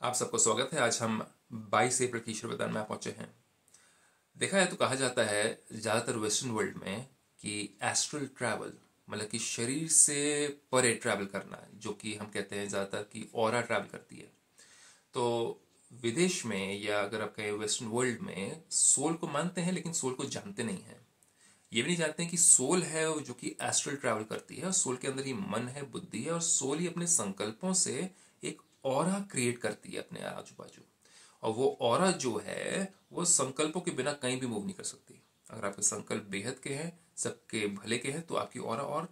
आप सबको स्वागत है। आज हम 22 अप्रैल की ईश्वर में पहुँचे हैं। देखा है तो कहा जाता है ज़्यादातर वेस्टर्न वर्ल्ड में कि एस्ट्रल ट्रैवल मतलब कि शरीर से परे ट्रैवल करना, जो कि हम कहते हैं ज़्यादातर कि और ट्रैवल करती है। तो विदेश में या अगर आप कहें वेस्टर्न वर्ल्ड में सोल को मानते हैं, लेकिन सोल को जानते नहीं हैं। ये भी नहीं जानते हैं कि सोल है जो कि एस्ट्रल ट्रैवल करती है, और सोल के अंदर ही मन है, बुद्धि है, और सोल ही अपने संकल्पों से और क्रिएट करती है अपने आजू बाजू और वो और जो है, वो संकल्पों के बिना कहीं भी मूव नहीं कर सकती। अगर आपके संकल्प बेहद के हैं, सबके भले के हैं तो आपकी और और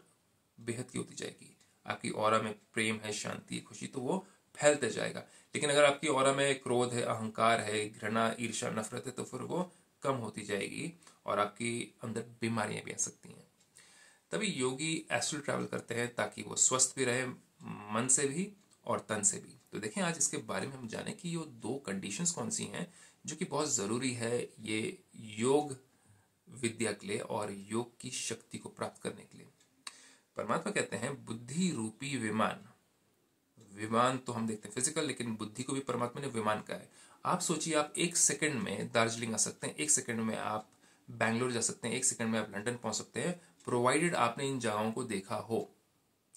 बेहद की होती जाएगी। आपकी और में प्रेम है, शांति, खुशी तो वो फैलते जाएगा। लेकिन अगर आपकी और में क्रोध है, अहंकार है, घृणा ईर्षा नफरत है तो फिर वो कम होती जाएगी और आपकी अंदर बीमारियाँ भी आ सकती हैं। तभी योगी एस्ट्रल ट्रैवल करते हैं ताकि वो स्वस्थ भी रहे, मन से भी और तन से भी। तो देखें, आज इसके बारे में हम जाने कि ये दो कंडीशंस कौन सी हैं जो कि बहुत ज़रूरी है ये योग विद्या के लिए और योग की शक्ति को प्राप्त करने के लिए। परमात्मा कहते हैं, बुद्धि रूपी विमान। विमान तो हम देखते हैं फ़िज़िकल लेकिन बुद्धि को भी परमात्मा ने विमान का है। आप सोचिए, आप एक सेकंड में दार्जिलिंग आ सकते हैं, एक सेकंड में आप बैंगलोर जा सकते हैं, एक सेकंड में आप लंदन पहुँच सकते हैं प्रोवाइडेड आपने इन जगहों को देखा हो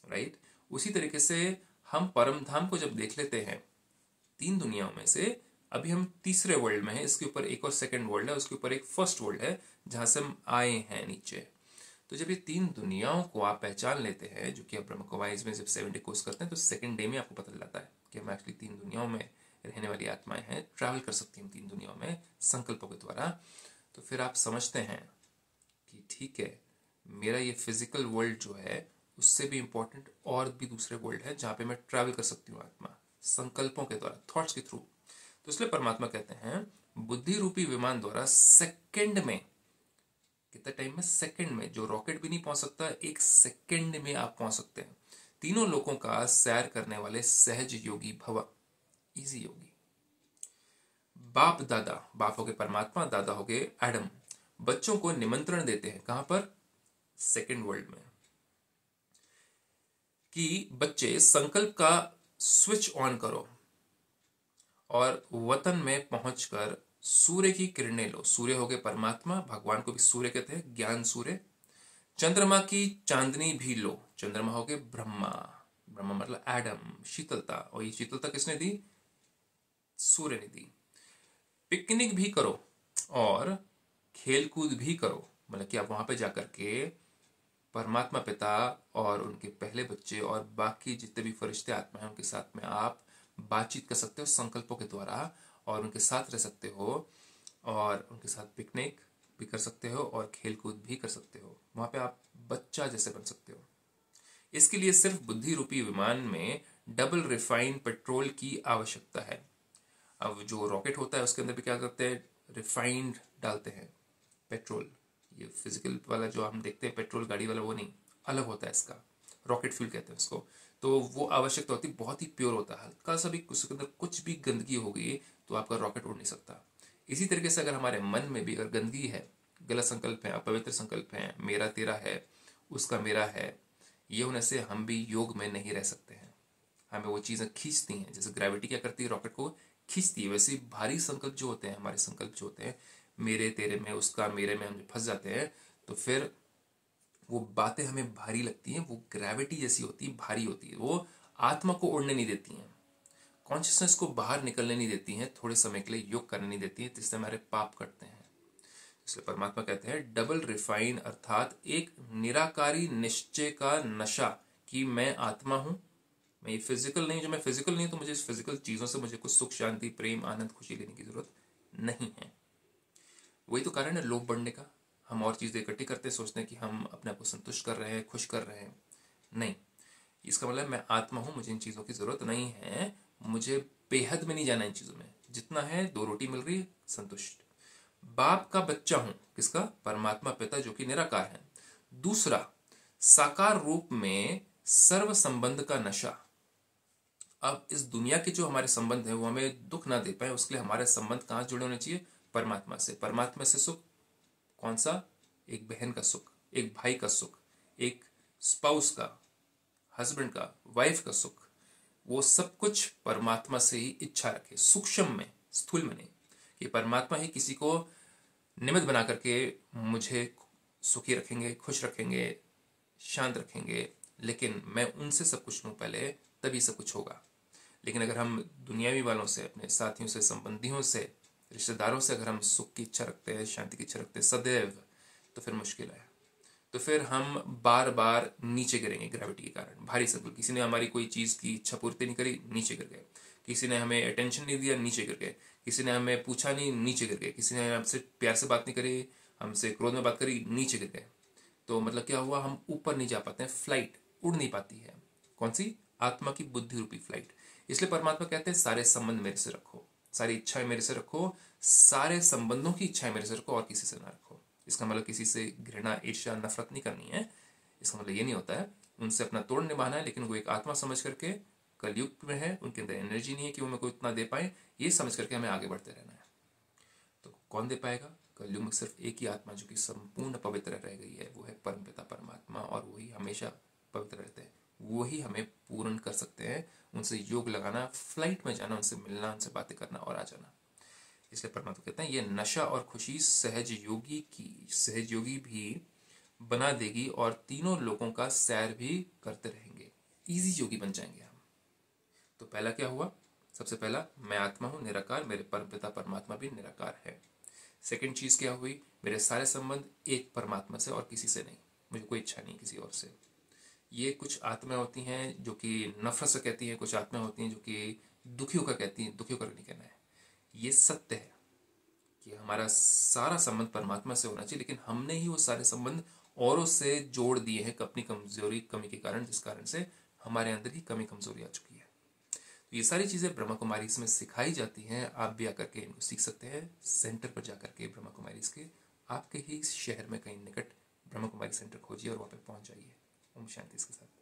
राइट उसी तरीके से हम परम धाम को जब देख लेते हैं, तीन दुनियाओं में से, अभी हम तीसरे वर्ल्ड में हैं, इसके ऊपर एक और सेकंड वर्ल्ड है, उसके ऊपर एक फ़र्स्ट वर्ल्ड है, जहाँ से हम आए हैं नीचे। तो जब ये तीन दुनियाओं को आप पहचान लेते हैं, जो कि आप ब्रह्म में जब सेवन डे कोर्स करते हैं तो सेकंड डे में आपको पता चलता है कि हम एक्चुअली तीन दुनियाओं में रहने वाली आत्माएँ हैं ट्रैवल कर सकती हैं तीन दुनियाओं में संकल्पों के द्वारा। तो फिर आप समझते हैं कि ठीक है, मेरा ये फ़िज़िकल वर्ल्ड जो है उससे भी इंपॉर्टेंट और भी दूसरे वर्ल्ड है जहाँ पे मैं ट्रैवल कर सकती हूँ आत्मा, संकल्पों के द्वारा थॉट्स के थ्रू तो इसलिए परमात्मा कहते हैं बुद्धि रूपी विमान द्वारा सेकंड में, कितने टाइम में? सेकंड में, जो रॉकेट भी नहीं पहुँच सकता, एक सेकंड में आप पहुँच सकते हैं। तीनों लोगों का सैर करने वाले सहज योगी भव इजी योगी। बाप दादा, बाप हो गए परमात्मा, दादा हो गए एडम बच्चों को निमंत्रण देते हैं, कहाँ पर? सेकंड वर्ल्ड में। कि बच्चे संकल्प का स्विच ऑन करो और वतन में पहुंचकर सूर्य की किरणें लो। सूर्य हो गए परमात्मा, भगवान को भी सूर्य कहते हैं, ज्ञान सूर्य। चंद्रमा की चांदनी भी लो। चंद्रमा हो गए ब्रह्मा। ब्रह्मा मतलब एडम, शीतलता। और ये शीतलता किसने दी? सूर्य ने दी। पिकनिक भी करो और खेलकूद भी करो। मतलब कि आप वहाँ पे जाकर के परमात्मा पिता और उनके पहले बच्चे और बाकी जितने भी फरिश्ते आत्मा हैं, उनके साथ में आप बातचीत कर सकते हो संकल्पों के द्वारा और उनके साथ रह सकते हो और उनके साथ पिकनिक भी कर सकते हो और खेल कूद भी कर सकते हो। वहाँ पे आप बच्चा जैसे बन सकते हो। इसके लिए सिर्फ़ बुद्धि रूपी विमान में डबल रिफाइंड पेट्रोल की आवश्यकता है। अब जो रॉकेट होता है, उसके अंदर भी क्या करते हैं? रिफाइंड डालते हैं पेट्रोल ये फ़िज़िकल वाला जो हम देखते हैं पेट्रोल गाड़ी वाला, वो नहीं। अलग होता है इसका। रॉकेट फ्यूल कहते हैं उसको। तो वो आवश्यकता होती है बहुत ही प्योर होता है। हल्का सा भी उसके अंदर कुछ भी गंदगी हो गई तो आपका रॉकेट उड़ नहीं सकता। इसी तरीके से अगर हमारे मन में भी अगर गंदगी है, गलत संकल्प है, अपवित्र संकल्प है, मेरा तेरा है, उसका मेरा है, ये होने से हम भी योग में नहीं रह सकते हैं। हमें वो चीज़ें खींचती हैं, जैसे ग्रेविटी क्या करती है रॉकेट को खींचती है। वैसे भारी संकल्प जो होते हैं, हमारे संकल्प जो होते हैं मेरे, तेरे में, उसका, मेरे में हम फंस जाते हैं तो फिर वो बातें हमें भारी लगती हैं, वो ग्रेविटी जैसी होती है, भारी होती है। वो आत्मा को उड़ने नहीं देती हैं। कॉन्शियसनेस को बाहर निकलने नहीं देती हैं, थोड़े समय के लिए योग करने नहीं देती हैं, जिससे हमारे पाप कटते हैं। इसलिए परमात्मा कहते हैं डबल रिफाइन अर्थात एक निराकारी, निश्चय का नशा कि मैं आत्मा हूँ, मैं ये फ़िज़िकल नहीं जो मैं फ़िज़िकल नहीं तो मुझे इस फ़िज़िकल चीज़ों से मुझे कुछ सुख, शांति, प्रेम, आनंद, खुशी लेने की ज़रूरत नहीं है। वही तो कारण है लोभ बढ़ने का। हम और चीज़ें इकट्ठी करते सोचते हैं कि हम अपने आप को संतुष्ट कर रहे हैं, खुश कर रहे हैं। नहीं, इसका मतलब मैं आत्मा हूँ, मुझे इन चीज़ों की ज़रूरत नहीं है। मुझे बेहद में नहीं जाना इन चीज़ों में। जितना है, दो रोटी मिल रही है संतुष्ट। बाप का बच्चा हूँ, किसका? परमात्मा पिता, जो कि निराकार है। दूसरा, साकार रूप में सर्व संबंध का नशा। अब इस दुनिया के जो हमारे संबंध है, वो हमें दुख ना दे पाए, उसके लिए हमारे संबंध कहाँ जुड़े होने चाहिए? परमात्मा से। परमात्मा से सुख, कौन सा? एक बहन का सुख, एक भाई का सुख, एक स्पाउस का हस्बैंड का वाइफ का सुख। वो सब कुछ परमात्मा से ही इच्छा रखे, सूक्ष्म में, स्थूल में नहीं। कि परमात्मा ही किसी को निमित बना करके मुझे सुखी रखेंगे, खुश रखेंगे, शांत रखेंगे। लेकिन मैं उनसे सब कुछ लूँ पहले, तभी सब कुछ होगा। लेकिन अगर हम दुनियावी वालों से, अपने साथियों से, संबंधियों से रिश्तेदारों से अगर हम सुख की इच्छा रखते हैं, शांति की इच्छा रखते हैं, सदैव तो फिर मुश्किल है। तो फिर हम बार बार नीचे गिरेंगे ग्रेविटी के कारण। भारी सदुल किसी ने हमारी कोई चीज़ की इच्छा पूर्ति नहीं करी, नीचे गिर गए। किसी ने हमें अटेंशन नहीं दिया, नीचे गिर गए। किसी ने हमें पूछा नहीं, नीचे गिर गए। किसी ने हमसे प्यार से बात नहीं करी, हमसे क्रोध में बात करी, नीचे गिर गए। तो मतलब क्या हुआ? हम ऊपर नहीं जा पाते हैं फ़्लाइट उड़ नहीं पाती है। कौन सी? आत्मा की बुद्धि रूपी फ़्लाइट इसलिए परमात्मा कहते हैं, सारे संबंध मेरे से रखो। सारी इच्छाएँ मेरे से रखो, सारे संबंधों की इच्छाएँ मेरे से रखो और किसी से ना रखो। इसका मतलब किसी से घृणा, ईर्ष्या, नफरत नहीं करनी है। इसका मतलब ये नहीं होता है, उनसे अपना तोड़ निभाना है, लेकिन वो एक आत्मा समझ करके कलयुग में है, उनके अंदर एनर्जी नहीं है कि वो मेरे को इतना दे पाए, ये समझ करके हमें आगे बढ़ते रहना है। तो कौन दे पाएगा? कलयुग में सिर्फ़ एक ही आत्मा, जो कि संपूर्ण पवित्र रह गई है, वो है परम पिता परमात्मा, और वही हमेशा पवित्र रहते हैं। वही हमें पूर्ण कर सकते हैं, उनसे योग लगाना फ़्लाइट में जाना, उनसे मिलना, उनसे बातें करना और आ जाना। इसलिए परमात्मा कहते हैं, ये नशा और खुशी सहज योगी की, सहज योगी भी बना देगी और तीनों लोगों का सैर भी करते रहेंगे। इजी योगी बन जाएँगे हम। तो पहला क्या हुआ? सबसे पहला, मैं आत्मा हूँ, निराकार, मेरे परम पिता परमात्मा भी निराकार है। सेकेंड चीज़ क्या हुई? मेरे सारे संबंध एक परमात्मा से और किसी से नहीं। मुझे कोई इच्छा नहीं किसी और से। ये कुछ आत्माएँ होती हैं जो कि नफरत से कहती हैं, कुछ आत्माएँ होती हैं जो कि दुखियों का कहती हैं, दुखियों का नहीं कहना है। ये सत्य है कि हमारा सारा संबंध परमात्मा से होना चाहिए, लेकिन हमने ही वो सारे संबंध औरों से जोड़ दिए हैं अपनी कमज़ोरी, कमी के कारण, जिस कारण से हमारे अंदर ही कमी, कमज़ोरी आ चुकी है। तो ये सारी चीज़ें ब्रह्मा कुमारी इसमें सिखाई जाती हैं। आप भी आकर के इनको सीख सकते हैं, सेंटर पर जाकर के ब्रह्मा कुमारी इसके, आपके ही शहर में कहीं निकट ब्रह्मा कुमारी सेंटर खोजिए और वहाँ पर पहुँच जाइए। ओम शांति इसके साथ